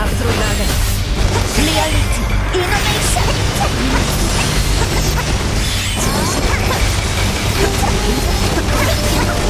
Reality, innovation.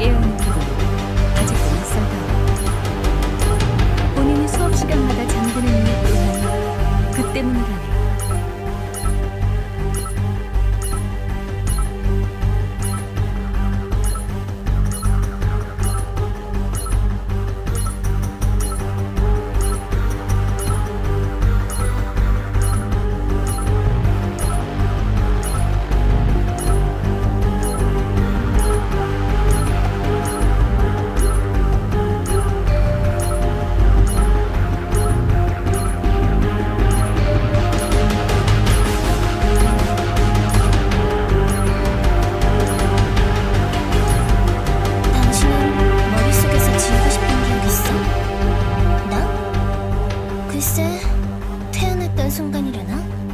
깨어난 그들 아직도 있었다. 본인이 수업 시간마다 장 잠드는 일 또한 그 때문이라네. 글쎄 태어났던 순간이라나?